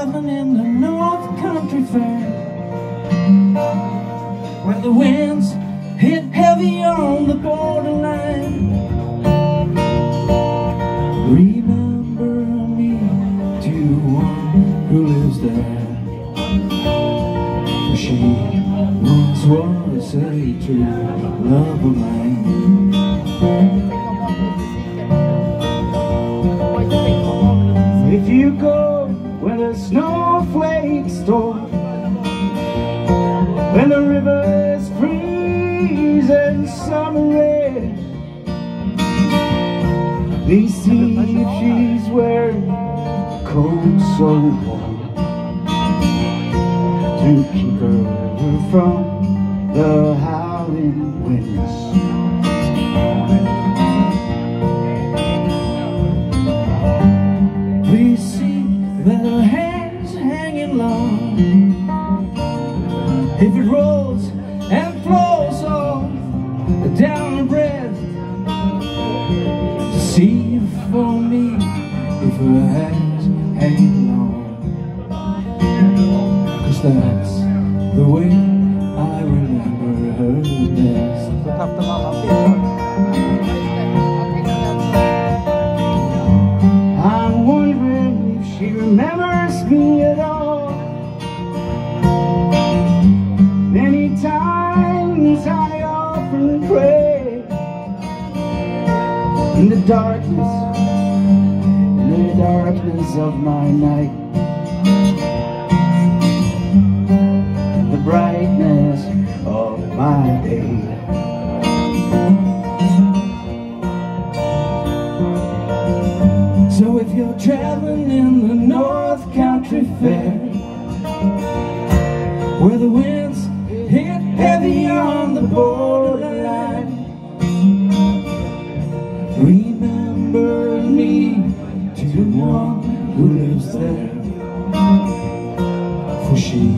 in the North Country Fair. Where the winds hit heavy on the borderline. Remember me to one who lives there. She once was a true love of mine. If you go when the snowflakes store When the rivers freeze and summer red Please see if she's wearing a coat so warm To keep her from down her breast See for me if her hands hang long Cause that's the way pray. In the darkness, in the darkness of my night In The brightness of my day. So if you're traveling in the North Country Fair who lives there? For she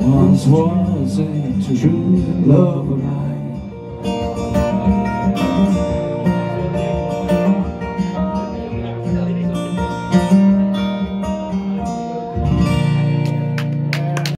once was a true love of